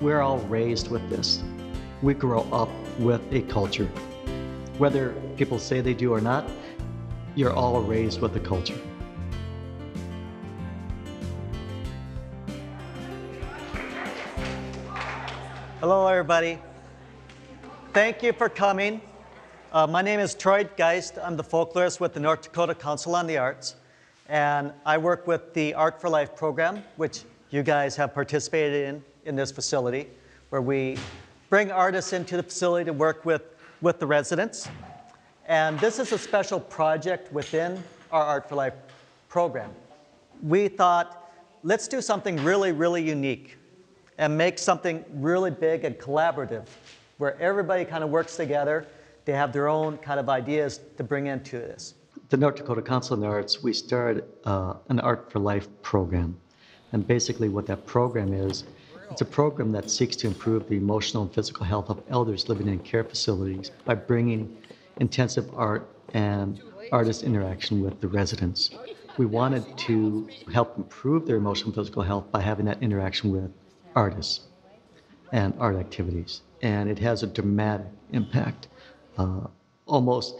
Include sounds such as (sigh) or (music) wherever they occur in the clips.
We're all raised with this. We grow up with a culture. Whether people say they do or not, you're all raised with a culture. Hello, everybody. Thank you for coming. Uh, my name is Troy Geist. I'm the folklorist with the North Dakota Council on the Arts. And I work with the Art for Life program, which you guys have participated in in this facility, where we bring artists into the facility to work with, with the residents. And this is a special project within our Art for Life program. We thought, let's do something really, really unique and make something really big and collaborative where everybody kind of works together. They have their own kind of ideas to bring into this. The North Dakota Council on the Arts, we started uh, an Art for Life program. And basically, what that program is, it's a program that seeks to improve the emotional and physical health of elders living in care facilities by bringing intensive art and artist interaction with the residents. We wanted to help improve their emotional and physical health by having that interaction with artists and art activities. And it has a dramatic impact, uh, almost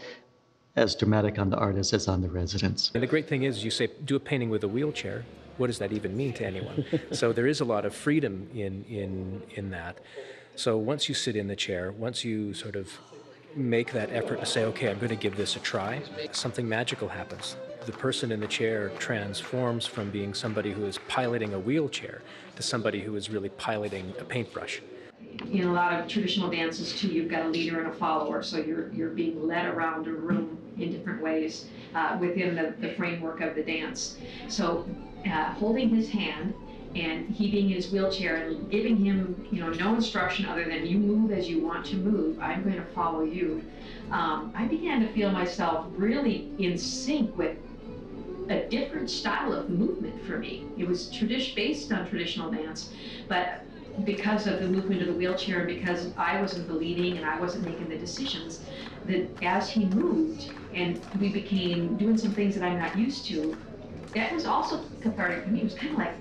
as dramatic on the artists as on the residents. And the great thing is, you say, do a painting with a wheelchair. What does that even mean to anyone? (laughs) so there is a lot of freedom in, in, in that. So once you sit in the chair, once you sort of make that effort to say, okay, I'm going to give this a try, something magical happens. The person in the chair transforms from being somebody who is piloting a wheelchair to somebody who is really piloting a paintbrush. In a lot of traditional dances too, you've got a leader and a follower, so you're, you're being led around a room in different ways uh, within the, the framework of the dance. So uh, holding his hand and he being in his wheelchair and giving him, you know, no instruction other than you move as you want to move. I'm going to follow you. Um, I began to feel myself really in sync with a different style of movement for me. It was tradition based on traditional dance, but because of the movement of the wheelchair, and because I wasn't the leading and I wasn't making the decisions, that as he moved and we became doing some things that I'm not used to, that was also cathartic for me. It was kind of like,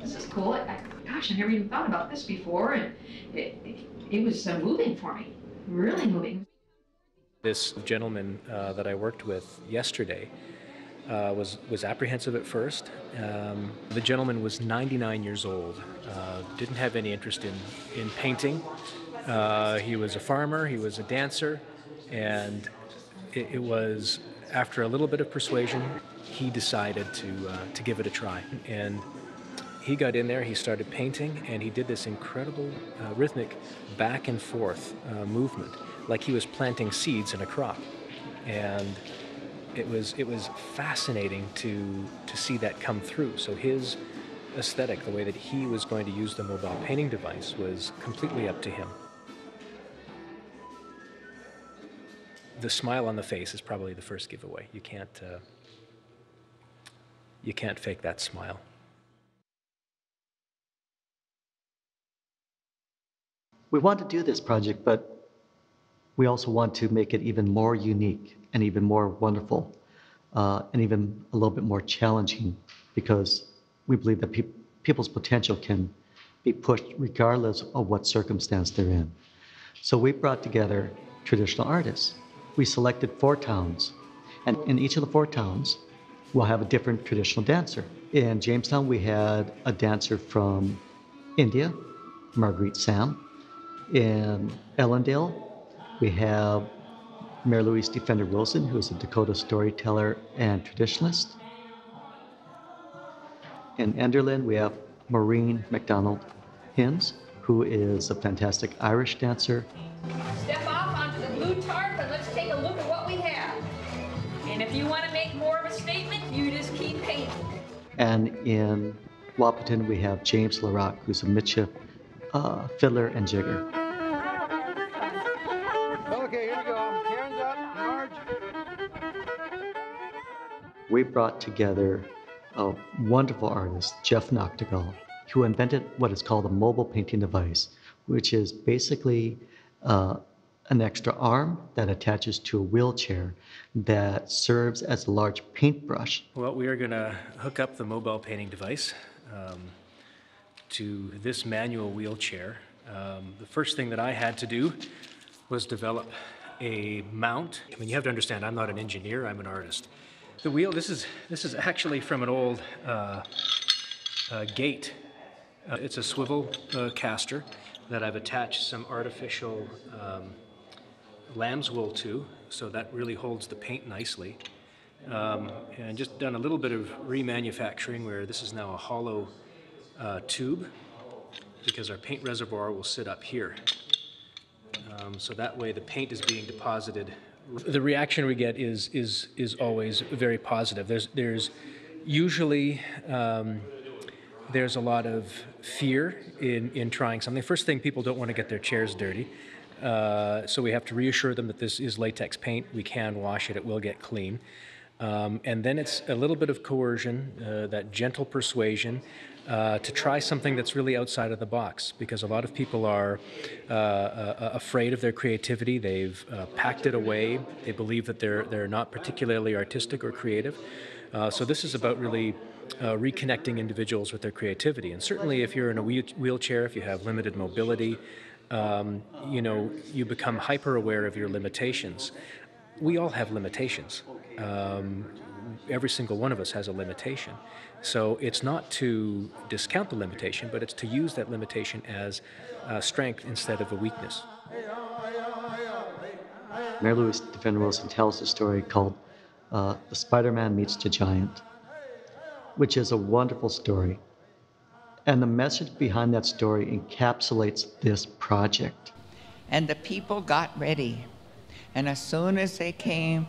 this is cool. I, gosh, I never even thought about this before, and it, it, it was so moving for me, really moving. This gentleman uh, that I worked with yesterday uh, was was apprehensive at first. Um, the gentleman was 99 years old, uh, didn't have any interest in in painting. Uh, he was a farmer, he was a dancer, and it, it, was after a little bit of persuasion, he decided to uh, to give it a try. And he got in there, he started painting, and he did this incredible uh, rhythmic back and forth uh, movement, like he was planting seeds in a crop. And it was it was fascinating to to see that come through. So his aesthetic, the way that he was going to use the mobile painting device, was completely up to him. The smile on the face is probably the first giveaway. You can't uh, you can't fake that smile. We want to do this project, but we also want to make it even more unique and even more wonderful uh, and even a little bit more challenging because we believe that pe- people's potential can be pushed regardless of what circumstance they're in. So we brought together traditional artists. We selected four towns, and in each of the four towns, we'll have a different traditional dancer. In Jamestown, we had a dancer from India, Marguerite Sam. In Ellendale, we have Mary Louise Defender Wilson, who is a Dakota storyteller and traditionalist. In Enderlin, we have Maureen McDonald Hinds, who is a fantastic Irish dancer. Step if you want to make more of a statement, you just keep painting. And in Wahpeton, we have James LaRock, who's a Michif uh, fiddler and jigger. Okay, here we go. Hands up, Marge. We brought together a wonderful artist, Jeff Noctegal, who invented what is called a mobile painting device, which is basically uh, an extra arm that attaches to a wheelchair that serves as a large paintbrush. Well, we are going to hook up the mobile painting device um, to this manual wheelchair Um, the first thing that I had to do was develop a mount. I mean, you have to understand, I'm not an engineer, I'm an artist. The wheel, this is, this is actually from an old uh, uh, gate. Uh, it's a swivel uh, caster that I've attached some artificial um, lamb's wool to, so that really holds the paint nicely. Um, and just done a little bit of remanufacturing where this is now a hollow uh, tube because our paint reservoir will sit up here. Um, so that way the paint is being deposited. The reaction we get is is is always very positive. There's there's usually um, there's a lot of fear in in trying something. First thing, people don't want to get their chairs dirty. Uh, so we have to reassure them that this is latex paint. We can wash it. It will get clean. Um, and then it's a little bit of coercion, uh, that gentle persuasion, uh, to try something that's really outside of the box because a lot of people are uh, uh, afraid of their creativity. They've uh, packed it away. They believe that they're, they're not particularly artistic or creative. Uh, so this is about really reconnecting individuals with their creativity. And certainly if you're in a wheelchair, if you have limited mobility, um, you know, you become hyper aware of your limitations. We all have limitations. Um, every single one of us has a limitation. So it's not to discount the limitation, but it's to use that limitation as uh, strength instead of a weakness. Mary Louise Defender Wilson tells a story called uh, The Spider Man Meets the Giant, which is a wonderful story. And the message behind that story encapsulates this project. And the people got ready. And as soon as they came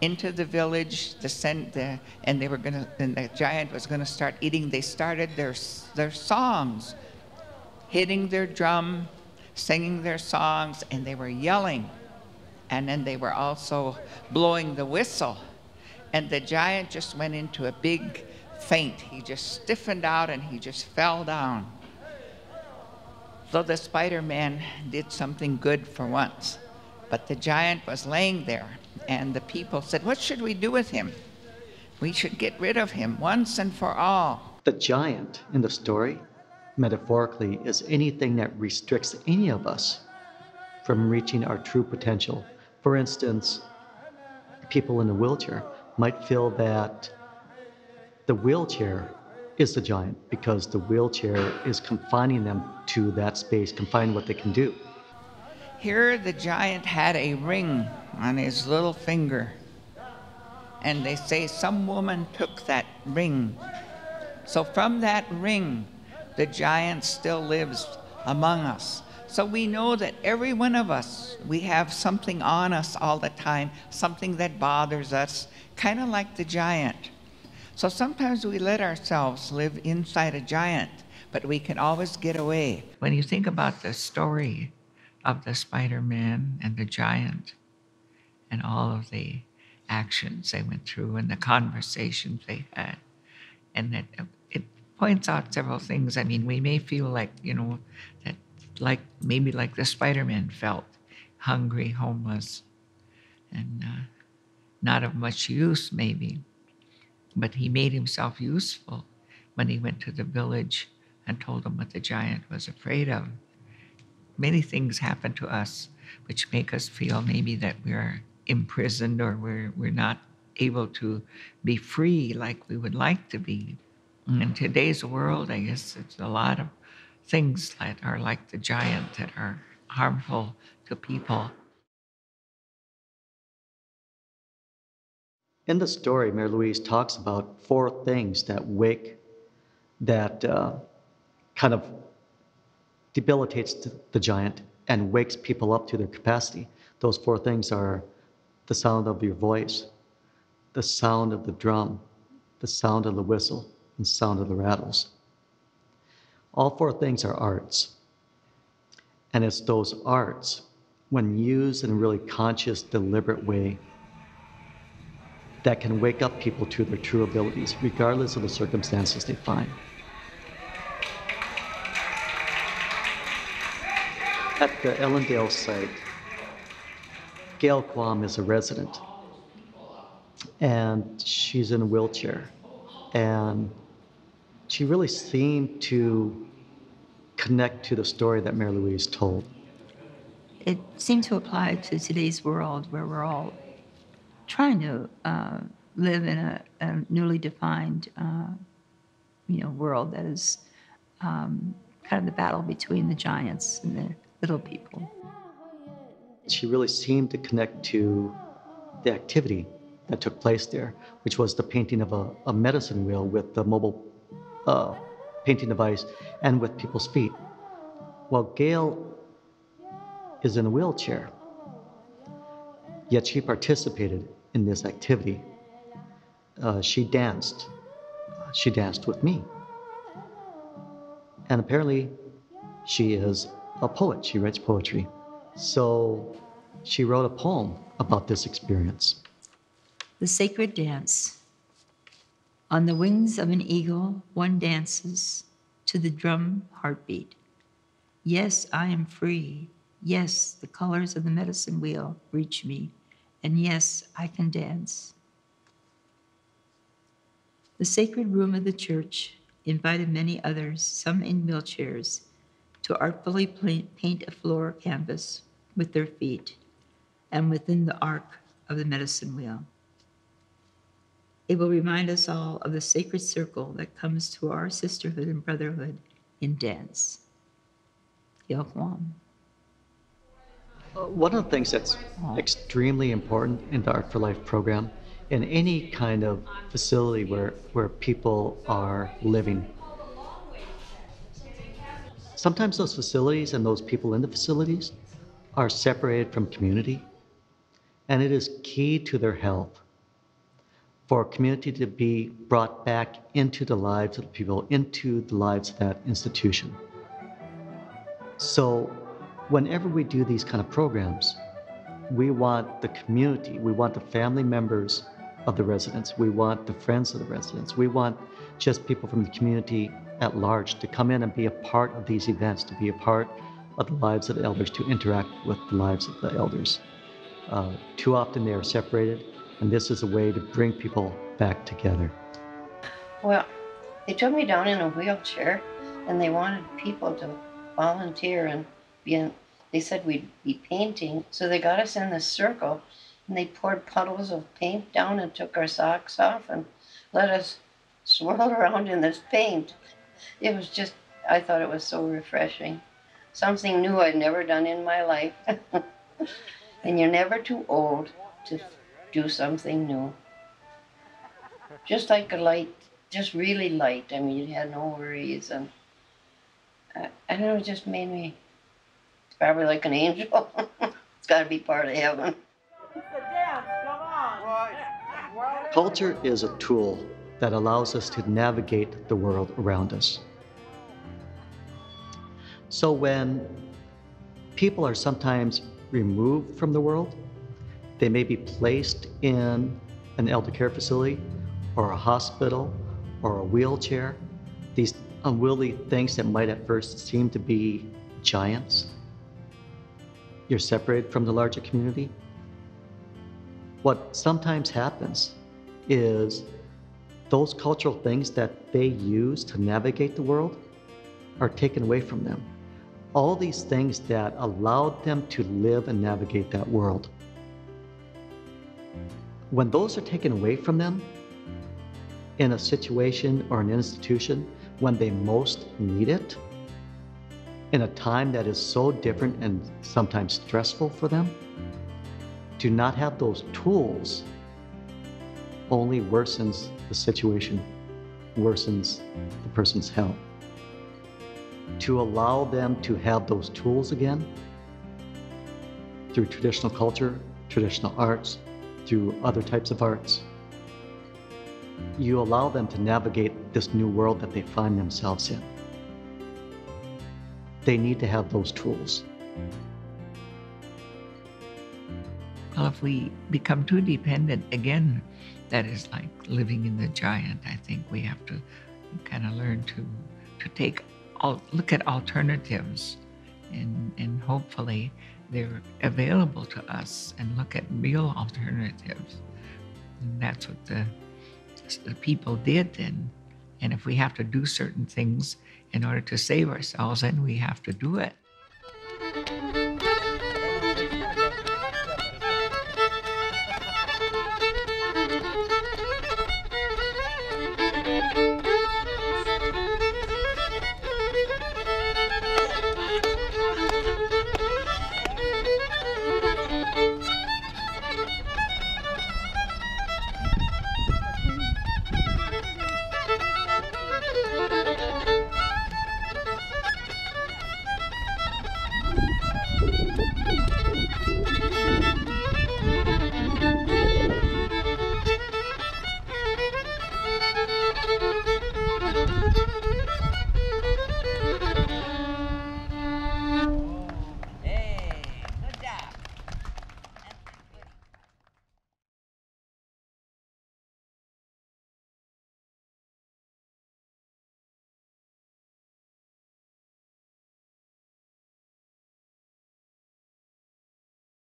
into the village, the, sen- the and they were gonna, and the giant was gonna start eating. They started their their songs, hitting their drum, singing their songs, and they were yelling. And then they were also blowing the whistle. And the giant just went into a big faint. He just stiffened out and he just fell down. So the Spider Man did something good for once. But the giant was laying there, and the people said, What should we do with him? We should get rid of him once and for all. The giant in the story, metaphorically, is anything that restricts any of us from reaching our true potential. For instance, people in a wheelchair might feel that the wheelchair is the giant because the wheelchair is confining them to that space, confining what they can do. Here, the giant had a ring on his little finger. And they say some woman took that ring. So, from that ring, the giant still lives among us. So, we know that every one of us, we have something on us all the time, something that bothers us, kind of like the giant. So, sometimes we let ourselves live inside a giant, but we can always get away. When you think about the story, of the Spider Man and the giant and all of the actions they went through and the conversations they had. And it, it points out several things. I mean, we may feel like, you know, that like maybe like the Spider Man felt hungry, homeless, and uh, not of much use, maybe. But he made himself useful when he went to the village and told them what the giant was afraid of many things happen to us which make us feel maybe that we're imprisoned or we're, we're not able to be free like we would like to be. In mm. today's world, I guess it's a lot of things that are like the giant that are harmful to people. In the story, Mary Louise talks about four things that wake, that uh, kind of debilitates the giant and wakes people up to their capacity. Those four things are the sound of your voice, the sound of the drum, the sound of the whistle, and sound of the rattles. All four things are arts. And it's those arts, when used in a really conscious, deliberate way, that can wake up people to their true abilities, regardless of the circumstances they find. At the Ellendale site, Gail Quam is a resident, and she's in a wheelchair. And she really seemed to connect to the story that Mary Louise told? it seemed to apply to today's world where we're all trying to uh, live in a, a newly defined, uh, you know, world that is um, kind of the battle between the giants and the little people. She really seemed to connect to the activity that took place there, which was the painting of a, a medicine wheel with the mobile uh, painting device and with people's feet. Well, Gail is in a wheelchair, yet she participated in this activity. Uh, she danced. She danced with me. And apparently, she is a poet. She writes poetry. So she wrote a poem about this experience. The sacred dance. On the wings of an eagle, one dances to the drum heartbeat. Yes, I am free. Yes, the colors of the medicine wheel reach me. And yes, I can dance. The sacred room of the church invited many others, some in wheelchairs, to artfully paint a floor canvas with their feet and within the arc of the medicine wheel. It will remind us all of the sacred circle that comes to our sisterhood and brotherhood in dance. Uh, One of the things that's extremely important in the Art for Life program, in any kind of facility where, where people are living, sometimes those facilities and those people in the facilities are separated from community, and it is key to their health for community to be brought back into the lives of the people, into the lives of that institution. So, whenever we do these kind of programs, we want the community, we want the family members of the residents, we want the friends of the residents, we want just people from the community at large to come in and be a part of these events, to be a part of the lives of the elders, to interact with the lives of the elders. Uh, too often they are separated, and this is a way to bring people back together. Well, they took me down in a wheelchair and they wanted people to volunteer and be in, they said we'd be painting. So they got us in this circle and they poured puddles of paint down and took our socks off and let us swirl (laughs) around in this paint. It was just, I thought it was so refreshing. Something new I'd never done in my life. (laughs) and you're never too old to do something new. Just like a light, just really light. I mean, you had no worries, and I, I don't know, it just made me probably like an angel. (laughs) it's got to be part of heaven. Culture is a tool that allows us to navigate the world around us. So when people are sometimes removed from the world, they may be placed in an elder care facility or a hospital or a wheelchair, these unwieldy things that might at first seem to be giants. You're separated from the larger community. What sometimes happens is those cultural things that they use to navigate the world are taken away from them. All these things that allowed them to live and navigate that world. When those are taken away from them in a situation or an institution when they most need it, in a time that is so different and sometimes stressful for them, to not have those tools only worsens the situation, worsens the person's health. To allow them to have those tools again through traditional culture, traditional arts, through other types of arts, you allow them to navigate this new world that they find themselves in. They need to have those tools. Well, if we become too dependent, again, that is like living in the giant. I think we have to kind of learn to to take all look at alternatives, and and hopefully they're available to us, and look at real alternatives. And that's what the, the people did then, And if we have to do certain things in order to save ourselves, and we have to do it.